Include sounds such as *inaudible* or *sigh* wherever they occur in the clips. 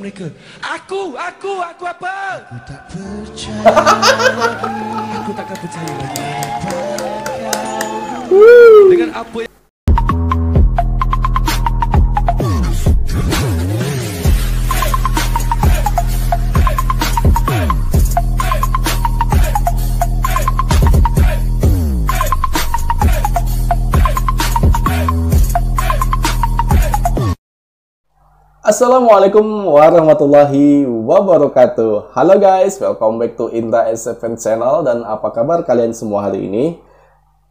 mereka. Aku, aku, aku apa? Aku tak percaya *laughs* Aku takkan percaya lagi. Dengan apa yang Assalamualaikum warahmatullahi wabarakatuh. Halo guys, welcome back to Indra S7 channel. Dan apa kabar kalian semua hari ini?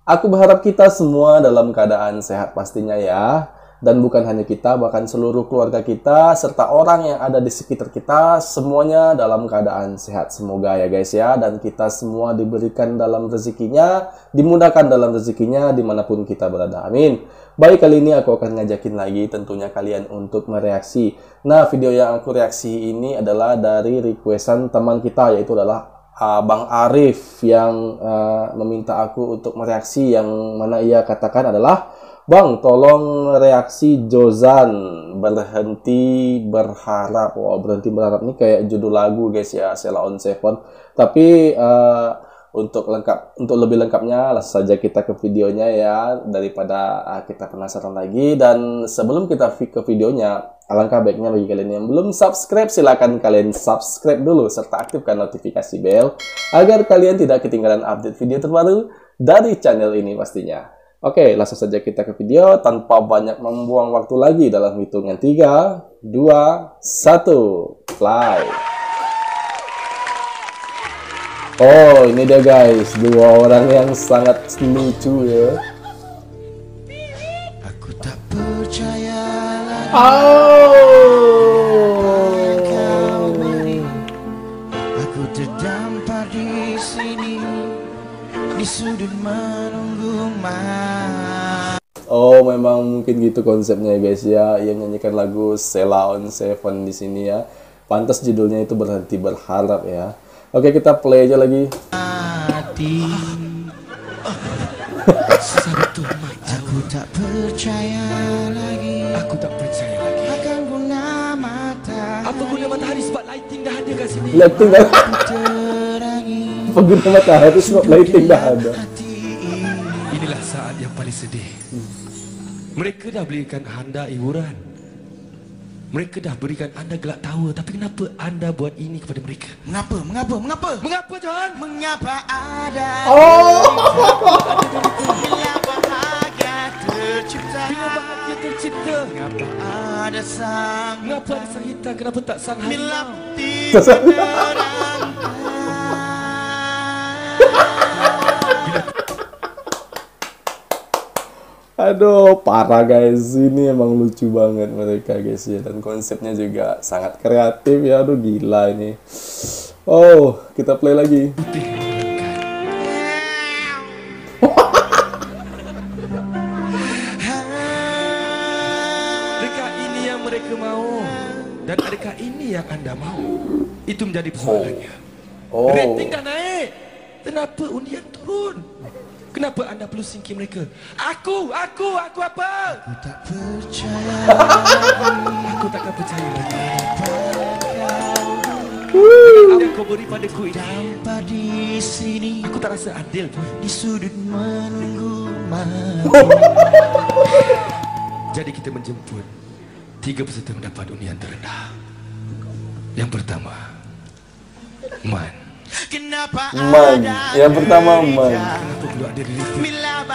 Aku berharap kita semua dalam keadaan sehat pastinya ya Dan bukan hanya kita, bahkan seluruh keluarga kita Serta orang yang ada di sekitar kita Semuanya dalam keadaan sehat. Semoga ya guys ya Dan kita semua diberikan dalam rezekinya Dimudahkan dalam rezekinya di mana pun kita berada. Amin. Baik kali ini aku akan ngajakin lagi tentunya kalian untuk mereaksi. Nah video yang aku reaksi ini adalah dari requestan teman kita yaitu adalah uh, Bang Arif yang uh, meminta aku untuk mereaksi yang mana ia katakan adalah Bang tolong reaksi Jozan berhenti berharap. Wow berhenti berharap ini kayak judul lagu guys ya Sela on Seven. Tapi uh, untuk lengkap untuk lebih lengkapnya langsung saja kita ke videonya ya daripada uh, kita penasaran lagi dan sebelum kita ke videonya alangkah baiknya bagi kalian yang belum subscribe silakan kalian subscribe dulu serta aktifkan notifikasi bell agar kalian tidak ketinggalan update video terbaru dari channel ini pastinya. Oke, langsung saja kita ke video tanpa banyak membuang waktu lagi dalam hitungan 3, 2, 1, play. Oh, ini dia guys, dua orang yang sangat lucu ya. Aku tak percaya lagi Di sudut menunggu malam Oh, memang mungkin gitu konsepnya guys ya. Yang nyanyikan lagu Sela on Seven di sini ya. Pantas judulnya itu berhenti berharap ya. Oke, kita play aja lagi. hati Mak. Aku tak percaya lagi Aku tak percaya lagi. Akan guna mata Apa guna matahari sebab lighting dah ada kat sini? Lighting dah pengguna matahari sebab lighting dah ada. Inilah saat yang paling sedih. Mereka dah belikan anda hiburan. Mereka dah berikan anda gelak tawa. Tapi kenapa anda buat ini kepada mereka? Mengapa? Mengapa? Mengapa? Mengapa John? Mengapa ada Oh, Bila bahagia tercipta Bila bahagia tercipta. Mengapa ada sang Mengapa ada sang hitam? Kenapa tak sang Bila harimau? putih terang aduh, parah guys. Ini emang lucu banget mereka guys ya. Dan konsepnya juga sangat kreatif ya. Aduh, gila ini. Oh, kita play lagi. Adakah ini yang mereka mahu? Dan adakah ini yang anda mahu? Itu menjadi persoalannya. Oh. Rating dah naik. Kenapa undian turun? Kenapa anda perlu singkir mereka? Aku, aku, aku apa? Aku tak percaya Aku takkan percaya lagi. Apa yang kau beri padaku ini? Tanpa di sini Aku tak rasa adil. Di sudut menunggu *laughs* Jadi kita menjemput tiga peserta mendapat undian terendah. Yang pertama, Man. Kenapa Man. Yang pertama, Man.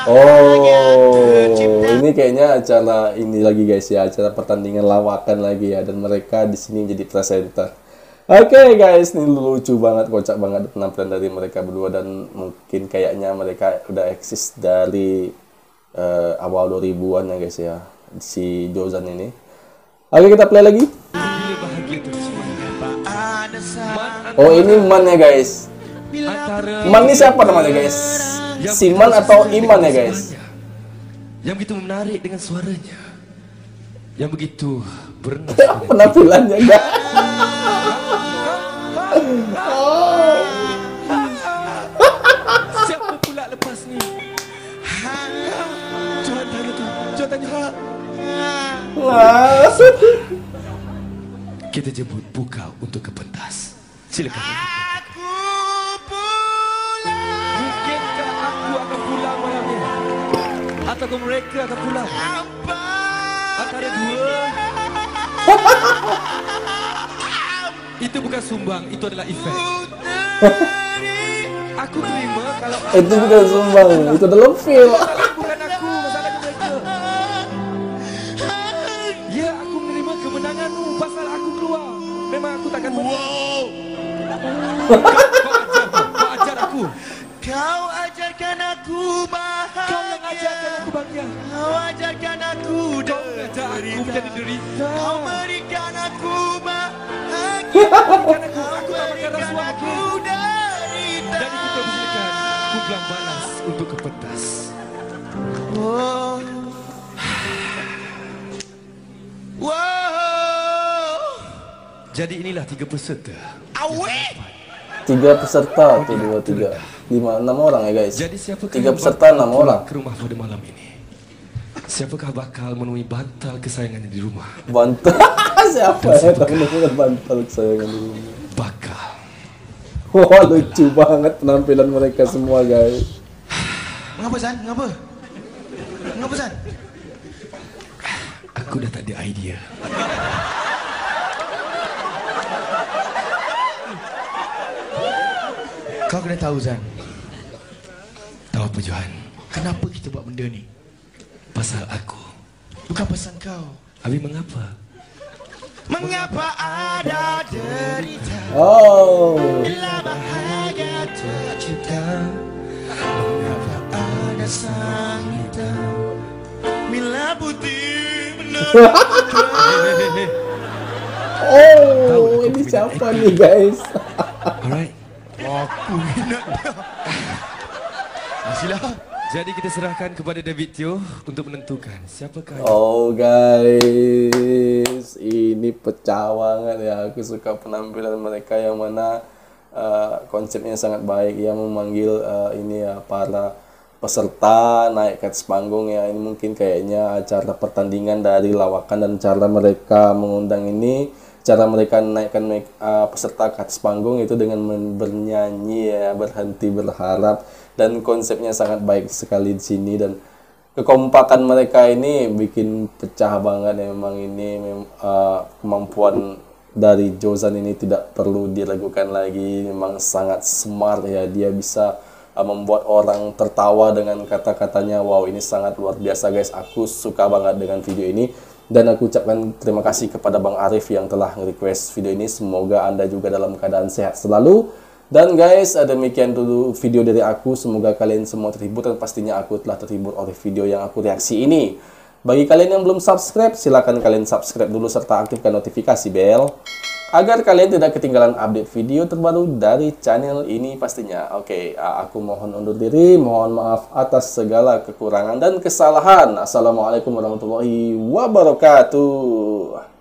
Oh, ini kayaknya acara ini lagi guys ya, acara pertandingan lawakan lagi ya, dan mereka di sini jadi presenter. Oke guys, ini lucu banget, kocak banget penampilan dari mereka berdua dan mungkin kayaknya mereka udah eksis dari eh, awal 2000-an ya guys ya, si Jozan ini. Oke kita play lagi. Oh ini Man ya guys. Man ini siapa namanya guys? Siman atau Iman ya guys? Yang begitu menarik dengan suaranya. Yang begitu bernas. *laughs* Penampilannya enggak. Siapa pula lepas ni? Johan tanya tu. Johan tanya ha. Wah. Kita jemput Pukau untuk ke pentas. Silakan. Aku pulang Mungkinkah aku akan pulang malam ini? Atau mereka akan pulang? Apa Antara dua. Itu bukan sumbang, itu adalah efek. Aku terima kalau Itu bukan sumbang, itu dalam film. Kau, kau ajar, kau aku. Kau ajarkan aku bahagia Kau yang ajarkan aku bahagia. Kau ajarkan aku Kau mengajar aku menjadi derita. Kau berikan aku bahagia Berikan aku, aku tak makan Berikan rasuah aku derita Jadi kita bersilakan kumpulan balas untuk ke pentas. *sighs* Wow Jadi inilah tiga peserta. Awet Tiga peserta tuh dua tiga lima enam orang ya guys. Jadi siapakah Tiga peserta enam orang. ke rumah pada malam ini? Siapakah bakal menemui bantal kesayangannya di rumah? Bantal *laughs* siapa ya teman-teman bantal kesayangan dulu. Bakal. Wah lucu banget penampilan mereka semua guys. Mengapa San? Mengapa? Mengapa San? Aku dah tak ada idea. Kau kena tahu Zan Tahu apa Johan? Kenapa kita buat benda ni? Pasal aku. Bukan pasal kau Habis mengapa? Mengapa ada derita Oh, Bila bahagia tercipta Mengapa ada sang hitam Bila putih benar *laughs* oh ini siapa nih guys? Alright. Aku minat *laughs* Masihlah Jadi kita serahkan kepada David Teo untuk menentukan siapakah Oh guys, ini pecah banget ya. Aku suka penampilan mereka yang mana uh, konsepnya sangat baik. Yang memanggil uh, ini ya para peserta naik ke atas panggung ya. Ini mungkin kayaknya acara pertandingan dari lawakan dan cara mereka mengundang ini, cara mereka naikkan uh, peserta ke atas panggung itu dengan bernyanyi ya, berhenti berharap. Dan konsepnya sangat baik sekali di sini dan kekompakan mereka ini bikin pecah banget. Ya memang ini uh, kemampuan dari Jozan ini tidak perlu diragukan lagi. Memang sangat smart ya dia bisa uh, membuat orang tertawa dengan kata-katanya. Wow ini sangat luar biasa guys. Aku suka banget dengan video ini dan aku ucapkan terima kasih kepada Bang Arif yang telah request video ini semoga anda juga dalam keadaan sehat selalu dan guys, demikian dulu video dari aku. Semoga kalian semua terhibur dan pastinya aku telah terhibur oleh video yang aku reaksi ini. Bagi kalian yang belum subscribe, silakan kalian subscribe dulu serta aktifkan notifikasi bell agar kalian tidak ketinggalan update video terbaru dari channel ini pastinya. Oke, eh, aku mohon undur diri, mohon maaf atas segala kekurangan dan kesalahan. Assalamualaikum warahmatullahi wabarakatuh.